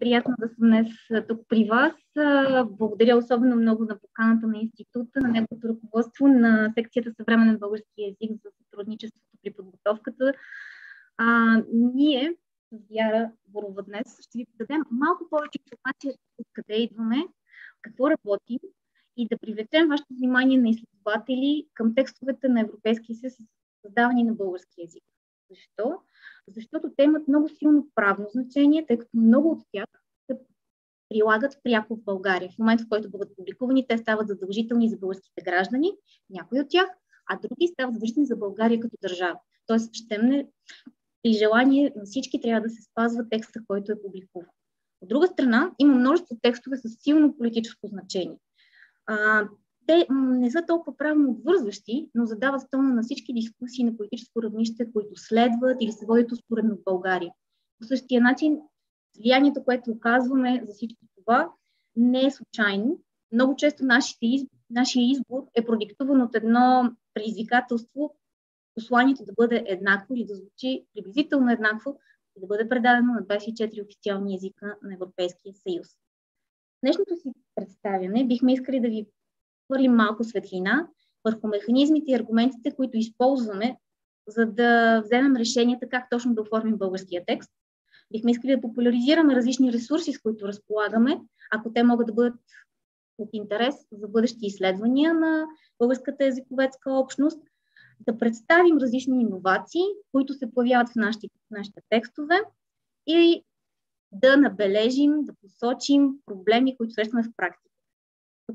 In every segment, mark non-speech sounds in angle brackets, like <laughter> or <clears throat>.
приятно да съм днес тук при вас. Благодаря особено много за поканата на института, на неговото ръководство, на секцията съвременен български язик за сътрудничеството при подготовката. А, ние с Вяра Борова днес ще ви дадем малко повече информация откъде идваме, какво работим и да привлечем вашето внимание на изследователи към текстовете на Европейския съюз, създавани на български язик. Защо? Защото те имат много силно правно значение, тъй като много от тях се прилагат пряко в България. В момента, в който бъдат публикувани, те стават задължителни за българските граждани, някои от тях, а други стават задължителни за България като държава. Тоест, щемне, при желание на всички трябва да се спазва текста, който е публикуван. От друга страна, има множество текстове с силно политическо значение. А, те не са толкова правно обвързващи, но задават тона на всички дискусии на политическо равнище, които следват или се водят успоредно в България. По същия начин, влиянието, което оказваме за всичко това, не е случайно. Много често нашите из... нашия избор е продиктуван от едно предизвикателство, посланието да бъде еднакво или да звучи приблизително еднакво и да бъде предадено на 24 официални езика на Европейския съюз. Днешното си представяне бихме искали да ви хвърлим малко светлина върху механизмите и аргументите, които използваме, за да вземем решенията как точно да оформим българския текст. Бихме искали да популяризираме различни ресурси, с които разполагаме, ако те могат да бъдат от интерес за бъдещи изследвания на българската езиковецка общност, да представим различни иновации, които се появяват в нашите, в нашите текстове и да набележим, да посочим проблеми, които срещаме в практика.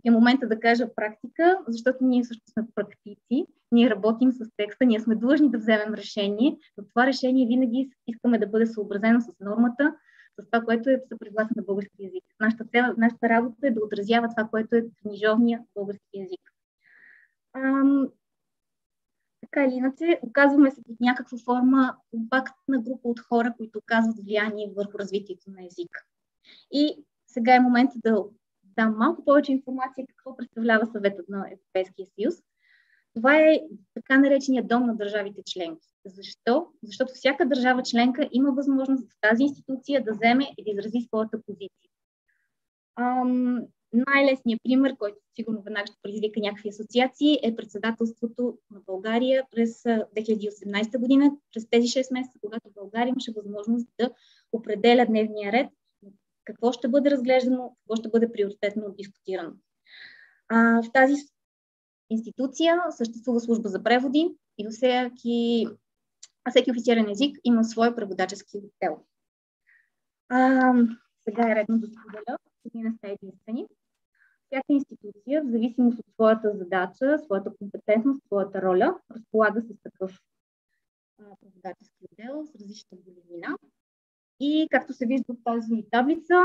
Е момента да кажа практика, защото ние също сме практици, ние работим с текста, ние сме длъжни да вземем решение, но това решение винаги искаме да бъде съобразено с нормата, с това, което е съпрегласно на български язик. Нашата, цел, нашата работа е да отразява това, което е книжовния български язик. Ам, така или иначе, оказваме се под някаква форма компактна група от хора, които оказват влияние върху развитието на езика. И сега е момента да дам малко повече информация какво представлява съветът на Европейския съюз. Това е така наречения дом на държавите членки. Защо? Защото всяка държава членка има възможност в тази институция да вземе и да изрази своята позиция. Ам, най-лесният пример, който сигурно веднага ще предизвика някакви асоциации, е председателството на България през 2018 година, през тези 6 месеца, когато България имаше възможност да определя дневния ред какво ще бъде разглеждано, какво ще бъде приоритетно дискутирано. А, в тази институция съществува служба за преводи и всеки, всеки официален език има свой преводачески отдел. А, сега е редно да споделя, че ние не сте единствени. Всяка институция, в зависимост от своята задача, своята компетентност, своята роля, разполага с такъв преводачески отдел с различна големина. И както се вижда от тази таблица,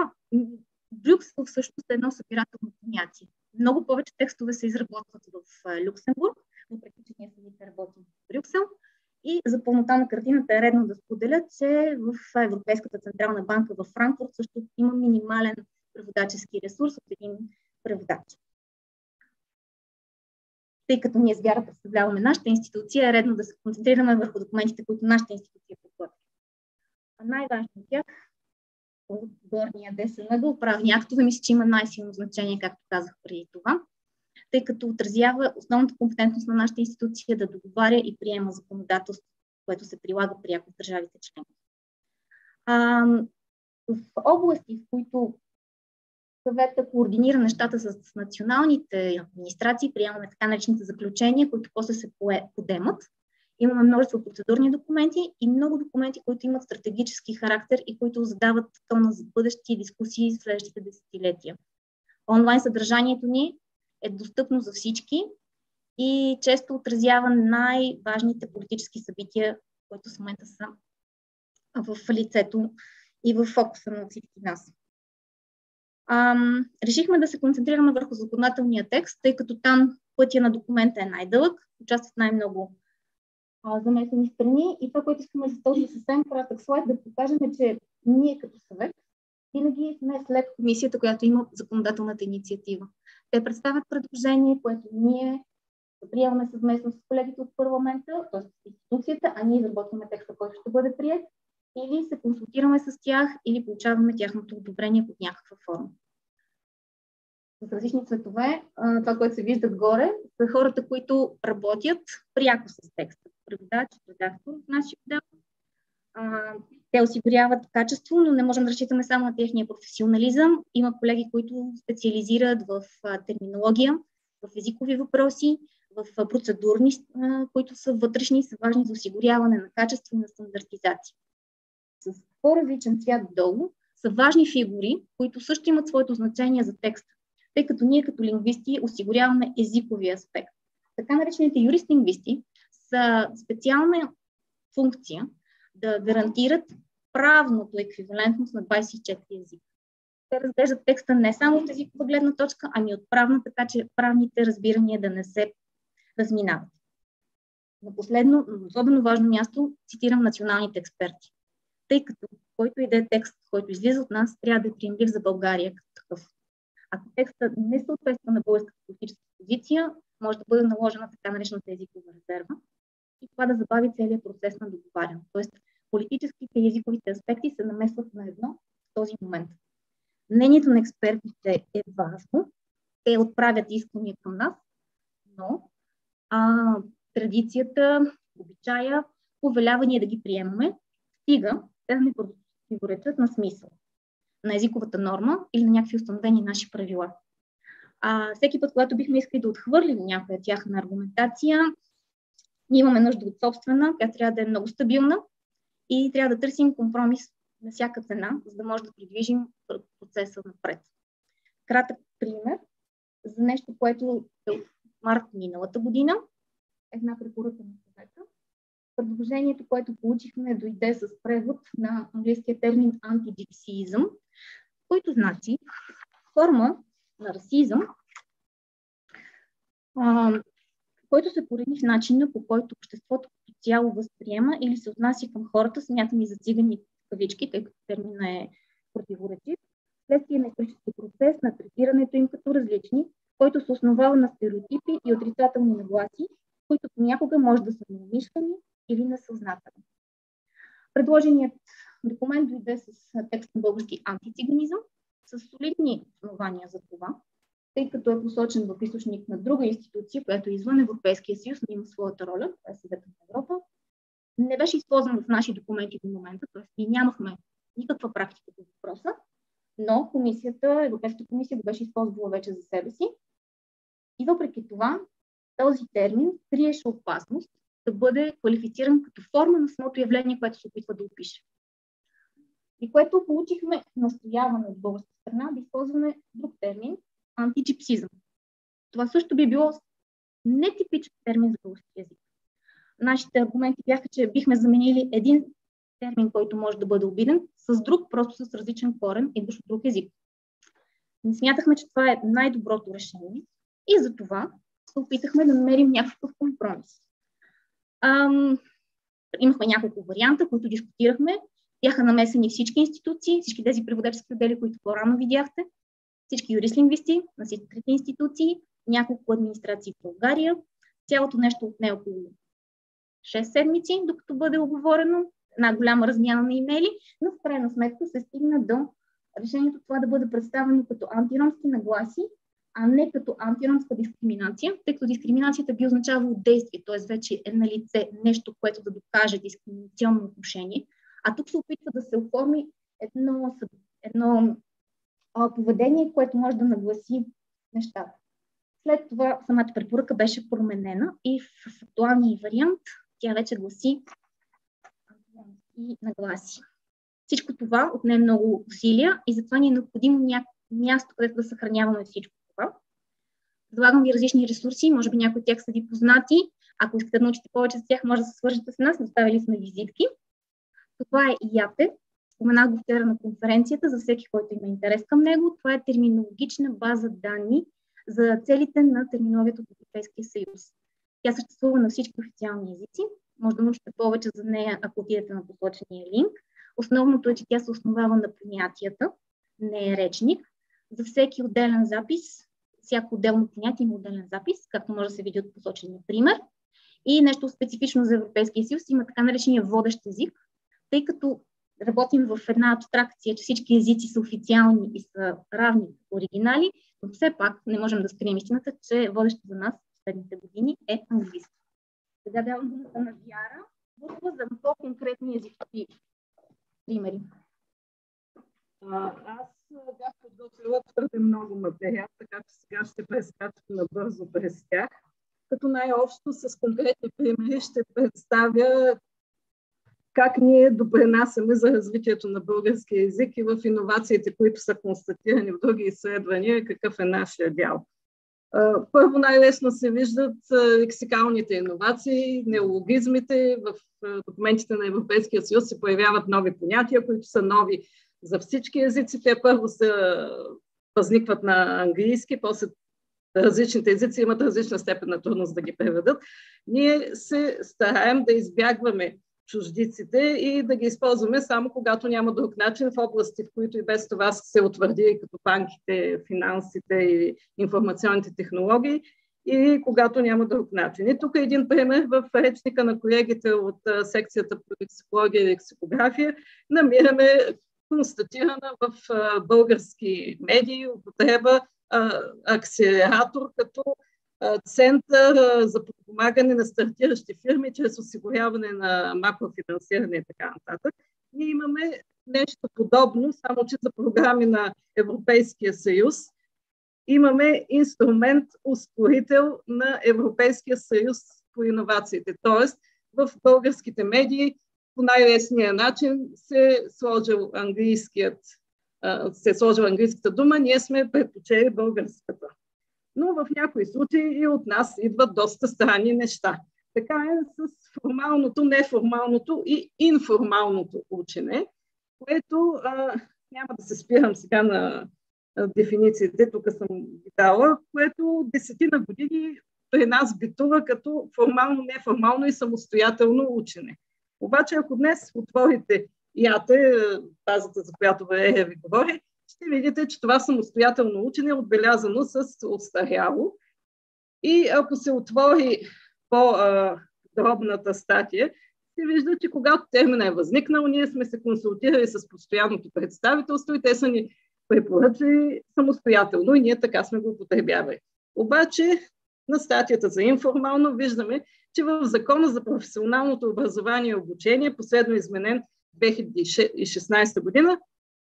Брюксел всъщност е едно събирателно понятие. Много повече текстове се изработват в Люксембург, въпреки че ние самите работим в Брюксел. И за пълнота на картината е редно да споделя, че в Европейската централна банка в Франкфурт също има минимален преводачески ресурс от един преводач. Тъй като ние с Вяра представляваме нашата институция, е редно да се концентрираме върху документите, които нашата институция подготвя най-важно от тях, горния десен ъгъл, правни актове, мисля, че има най-силно значение, както казах преди това, тъй като отразява основната компетентност на нашата институция да договаря и приема законодателство, което се прилага пряко в държавите членки. В области, в които съвета координира нещата с националните администрации, приемаме така наречените заключения, които после се подемат. Имаме множество процедурни документи и много документи, които имат стратегически характер и които задават тона за бъдещи дискусии в следващите десетилетия. Онлайн съдържанието ни е достъпно за всички и често отразява най-важните политически събития, които в момента са в лицето и в фокуса на всички нас. Ам, решихме да се концентрираме върху законодателния текст, тъй като там пътя на документа е най-дълъг, участват най-много замесени страни. И това, което искаме за този съвсем кратък слайд, да покажем, че ние като съвет винаги сме след комисията, която има законодателната инициатива. Те представят предложение, което ние приемаме съвместно с колегите от парламента, т.е. институцията, а ние изработваме текста, който ще бъде прият или се консултираме с тях, или получаваме тяхното одобрение под някаква форма. С различни цветове, това, което се вижда горе, са хората, които работят пряко с текста. Преводач, редактор в нашия отдел. Те осигуряват качество, но не можем да разчитаме само на техния професионализъм. Има колеги, които специализират в терминология, в езикови въпроси, в процедурни, които са вътрешни и са важни за осигуряване на качество и на стандартизация. С по-различен цвят долу са важни фигури, които също имат своето значение за текста, тъй като ние като лингвисти осигуряваме езикови аспект. Така наречените юрист-лингвисти са специална функция да гарантират правното еквивалентност на 24 езика. Те разглеждат текста не само от езикова гледна точка, ами от правна, така че правните разбирания да не се разминават. На последно, особено важно място, цитирам националните експерти. Тъй като който и да е текст, който излиза от нас, трябва да е приемлив за България като такъв. Ако текстът не съответства на българската политическа позиция, може да бъде наложена така наречената езикова резерва и това да забави целият процес на договаряне. Тоест, политическите и езиковите аспекти се намесват на едно в този момент. Мнението на експертите е важно. Те отправят искания към нас, но а, традицията, обичая, повелява ние да ги приемаме, стига те да не противоречат на смисъл, на езиковата норма или на някакви установени наши правила. А, всеки път, когато бихме искали да отхвърлим някоя тяхна аргументация, ние имаме нужда от собствена, тя трябва да е много стабилна и трябва да търсим компромис на всяка цена, за да може да придвижим процеса напред. Кратък пример за нещо, което е от март миналата година. Една препоръка на съвета. Предложението, което получихме, дойде с превод на английския термин антиджипсизъм, който значи форма на расизъм, който се породи в начина, по който обществото като цяло възприема или се отнася към хората, смятани за цигани кавички, тъй като термина е противоречив, следствие на исторически процес на третирането им като различни, който се основава на стереотипи и отрицателни нагласи, които понякога може да са неумишлени или несъзнателни. Предложеният документ дойде с текст на български антициганизъм, с солидни основания за това, тъй като е посочен в източник на друга институция, която е извън Европейския съюз, но има своята роля, това е Съвета на Европа. Не беше използван в наши документи до момента, т.е. ние нямахме никаква практика по въпроса, но комисията, Европейската комисия го беше използвала вече за себе си и въпреки това, този термин криеше опасност да бъде квалифициран като форма на самото явление, което се опитва да опише. И което получихме настояване от българска страна да използваме друг термин – антиджипсизъм. Това също би било нетипичен термин за български язик. Нашите аргументи бяха, че бихме заменили един термин, който може да бъде обиден, с друг, просто с различен корен, идващ от друг език. Не смятахме, че това е най-доброто решение, и за това се опитахме да намерим някакъв компромис. Ам, имахме няколко варианта, които дискутирахме. Бяха намесени всички институции, всички тези преводачески отдели, които по-рано видяхте, всички юрист-лингвисти на всички институции, няколко администрации в България. Цялото нещо отне около 6 седмици, докато бъде оговорено, една голяма размяна на имейли, но в крайна сметка се стигна до решението това да бъде представено като антиромски нагласи а не като антиромска дискриминация, тъй като дискриминацията би означавало действие, т.е. вече е на лице нещо, което да докаже дискриминационно отношение, а тук се опитва да се оформи едно, едно поведение, което може да нагласи нещата. След това самата препоръка беше променена и в актуалния вариант тя вече гласи и нагласи. Всичко това отне много усилия и затова ни е необходимо ня... място, където да съхраняваме всичко Предлагам ви различни ресурси, може би някои от тях са ви познати. Ако искате да научите повече за тях, може да се свържете с нас, доставили сме визитки. Това е ИАТЕ. Споменах го вчера на конференцията за всеки, който има интерес към него. Това е терминологична база данни за целите на терминологията от Европейския съюз. Тя съществува на всички официални езици. Може да научите повече за нея, ако отидете на посочения линк. Основното е, че тя се основава на понятията, не е речник. За всеки отделен запис всяко отделно понятие има отделен запис, както може да се види от посочения пример. И нещо специфично за Европейския съюз има така наречения водещ език, тъй като работим в една абстракция, че всички езици са официални и са равни оригинали, но все пак не можем да скрием истината, че водещо за нас в следните години е английски. Сега давам думата на Вяра, за по-конкретни езикови примери. Аз бях подготвила твърде много материал, така че сега ще прескачам набързо през тях. Като най-общо с конкретни примери ще представя как ние допринасяме за развитието на българския язик и в иновациите, които са констатирани в други изследвания, какъв е нашия дял. Първо най-лесно се виждат лексикалните иновации, неологизмите. В документите на Европейския съюз се появяват нови понятия, които са нови за всички езици. Те първо се възникват на английски, после различните езици имат различна степен на трудност да ги преведат. Ние се стараем да избягваме чуждиците и да ги използваме само когато няма друг начин в области, в които и без това се утвърди, като банките, финансите и информационните технологии и когато няма друг начин. И тук е един пример в речника на колегите от секцията по лексикология и лексикография. Намираме констатирана в български медии употреба акселератор като център за подпомагане на стартиращи фирми чрез осигуряване на макрофинансиране и така нататък. Ние имаме нещо подобно, само че за програми на Европейския съюз. Имаме инструмент ускорител на Европейския съюз по иновациите. Тоест, в българските медии по най-лесния начин се сложил английският, се е английската дума, ние сме предпочели българската но в някои случаи и от нас идват доста странни неща. Така е с формалното, неформалното и информалното учене, което а, няма да се спирам сега на а, дефинициите, тук съм ги дала, което десетина години при нас битува като формално, неформално и самостоятелно учене. Обаче, ако днес отворите ЯТЕ, базата, за която Валерия ви говори, ще видите, че това самостоятелно учене е отбелязано с отстаряло. И ако се отвори по-дробната статия, се вижда, че когато термина е възникнал, ние сме се консултирали с постоянното представителство и те са ни препоръчали самостоятелно и ние така сме го употребявали. Обаче на статията за информално виждаме, че в Закона за професионалното образование и обучение, последно изменен 2016 година,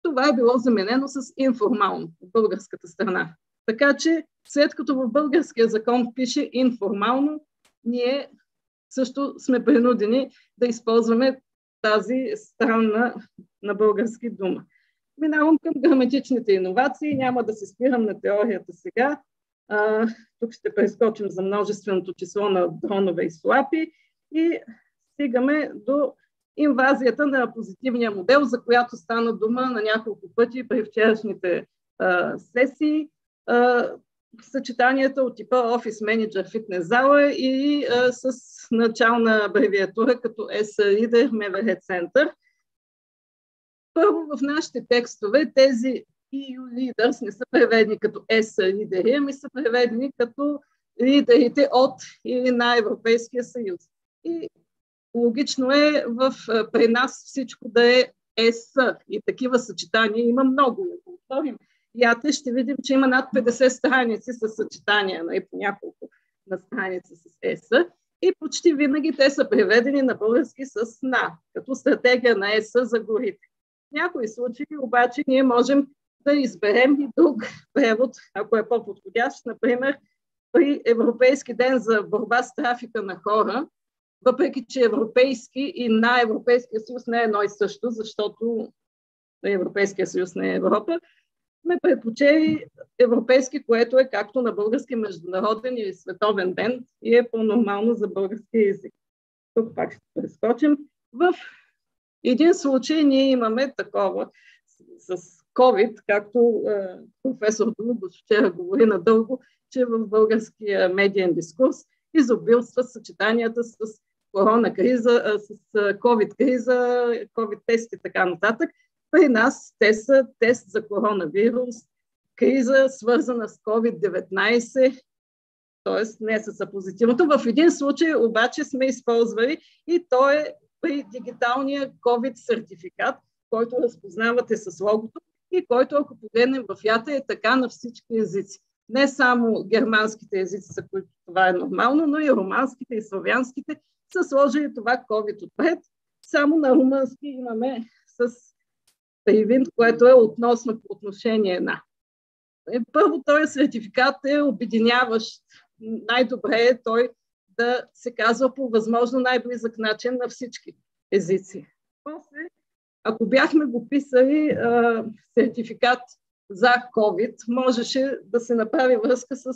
това е било заменено с информално от българската страна. Така че, след като в българския закон пише информално, ние също сме принудени да използваме тази странна на български дума. Минавам към граматичните иновации. Няма да се спирам на теорията сега. А, тук ще прескочим за множественото число на дронове и слапи и стигаме до инвазията на позитивния модел, за която стана дума на няколко пъти при вчерашните а, сесии. А, съчетанията от типа Office Manager фитнес зала и а, с начална абревиатура като S-Reader МВР Center. Първо в нашите текстове тези EU Leaders не са преведени като S-Reader, ами са преведени като лидерите от или на Европейския съюз. И логично е в, при нас всичко да е ЕС и такива съчетания има много. Ако отворим ЯТЕ, ще видим, че има над 50 страници с съчетания, и нали, по няколко на страници с ЕС. И почти винаги те са преведени на български с НА, като стратегия на ЕС за горите. В някои случаи обаче ние можем да изберем и друг превод, ако е по-подходящ. Например, при Европейски ден за борба с трафика на хора, въпреки че европейски и на Европейския съюз не е едно и също, защото Европейския съюз не е Европа, ме предпочели европейски, което е както на български международен или световен ден и е по-нормално за български язик. Тук пак ще прескочим. В един случай ние имаме такова с COVID, както е, професор Долубов вчера говори надълго, че в българския медиен дискурс изобилства съчетанията с корона криза, с COVID криза, COVID тест и така нататък. При нас те са тест за коронавирус, криза свързана с COVID-19, т.е. не с позитивното. В един случай обаче сме използвали и то е при дигиталния COVID сертификат, който разпознавате с логото и който, ако погледнем в ята, е така на всички езици. Не само германските езици, за които това е нормално, но и романските и славянските са сложили това COVID отпред. Само на румънски имаме с Тайвин, което е относно по отношение на. Е, първо, този сертификат е обединяващ. Най-добре е той да се казва по възможно най-близък начин на всички езици. После, ако бяхме го писали а, сертификат за COVID, можеше да се направи връзка с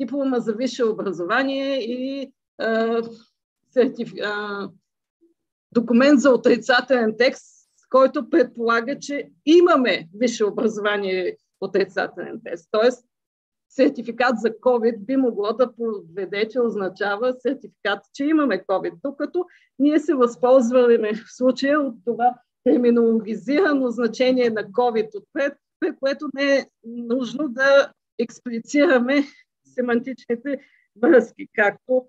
диплома за висше образование и а, сертиф... а, документ за отрицателен текст, който предполага, че имаме висше образование отрицателен тест. Тоест, сертификат за COVID би могло да подведе, че означава сертификат, че имаме COVID. Докато ние се възползваме в случая от това терминологизирано значение на COVID отпред, при което не е нужно да експлицираме семантичните връзки, както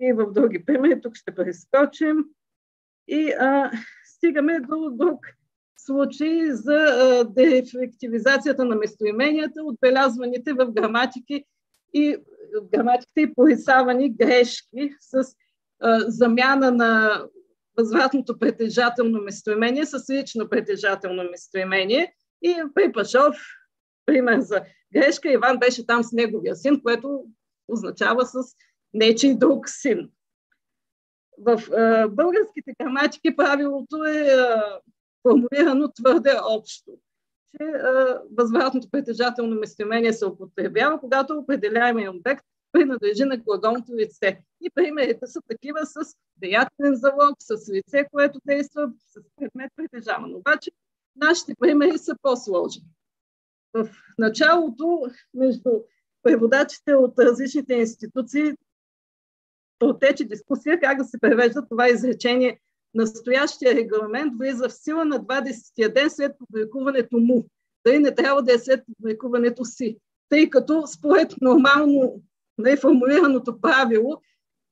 и в други примери. Тук ще прескочим. И а, стигаме до друг случай за дефективизацията на местоименията, отбелязваните в граматики и граматиките и порисавани грешки с а, замяна на възвратното притежателно местоимение с лично притежателно местоимение. И при Пашов, пример за грешка, Иван беше там с неговия син, което означава с нечи друг син. В а, българските граматики правилото е а, формулирано твърде общо, че а, възвратното притежателно местоимение се употребява, когато определяемия обект принадлежи на глаголното лице. И примерите са такива с деятелен залог, с лице, което действа, с предмет притежаван. Обаче нашите примери са по-сложни. В началото между преводачите от различните институции протече дискусия как да се превежда това изречение. Настоящия регламент влиза в сила на 20-я ден след публикуването му. Тъй не трябва да е след публикуването си. Тъй като според нормално неформулираното правило,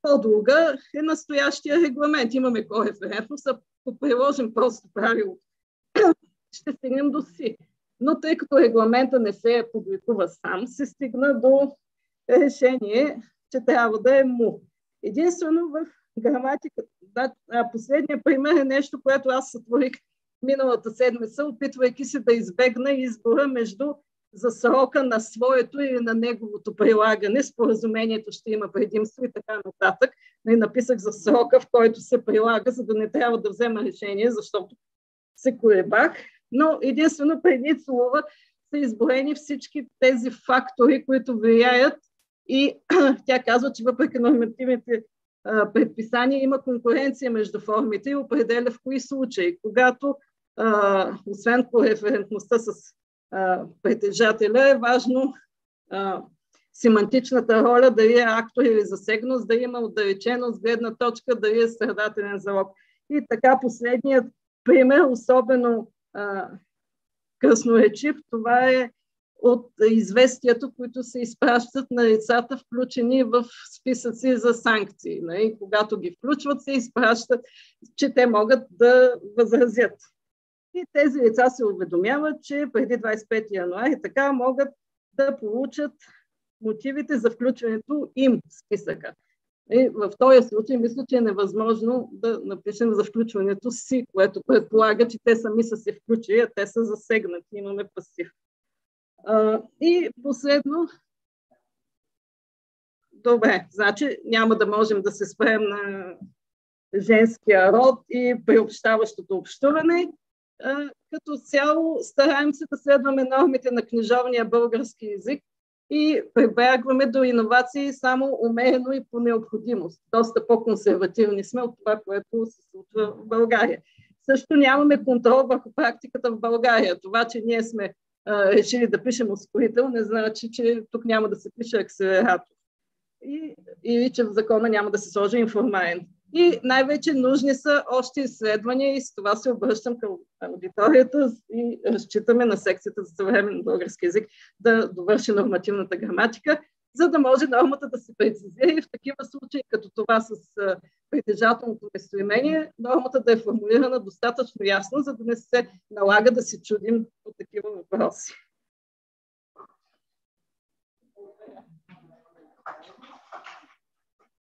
по-дълга е настоящия регламент. Имаме кореферентност, ако приложим просто правило, ще стигнем до си. Но тъй като регламента не се публикува сам, се стигна до решение, че трябва да е му. Единствено в граматика, да, последния пример е нещо, което аз сътворих миналата седмица, опитвайки се да избегна избора между за срока на своето или на неговото прилагане. Споразумението ще има предимство и така нататък. Не написах за срока, в който се прилага, за да не трябва да взема решение, защото се колебах. Но единствено преди слова са изброени всички тези фактори, които влияят и <clears throat> тя казва, че въпреки нормативните предписания има конкуренция между формите и определя в кои случаи. Когато, освен по референтността с притежателя, е важно семантичната роля, дали е актор или засегност, да има отдалеченост, гледна точка, дали е страдателен залог. И така последният пример, особено а, красноречив, това е от известието, които се изпращат на лицата, включени в списъци за санкции. Нали? Когато ги включват, се изпращат, че те могат да възразят. И тези лица се уведомяват, че преди 25 януари така могат да получат мотивите за включването им в списъка. И в този случай мисля, че е невъзможно да напишем за включването си, което предполага, че те сами са се включили, а те са засегнати. Имаме пасив. А, и последно, добре, значи няма да можем да се спрем на женския род и приобщаващото общуване. Като цяло стараем се да следваме нормите на книжовния български язик и прибягваме до иновации само умерено и по необходимост. Доста по-консервативни сме от това, което се случва в България. Също нямаме контрол върху практиката в България. Това, че ние сме а, решили да пишем ускорител, не значи, че тук няма да се пише акселератор. И, или че в закона няма да се сложи информаен. И най-вече нужни са още изследвания и с това се обръщам към аудиторията и разчитаме на секцията за съвременен български язик да довърши нормативната граматика. за да може нормата да се прецизира и в такива случаи, като това с притежателното местоимение, нормата да е формулирана достатъчно ясно, за да не се налага да се чудим по такива въпроси.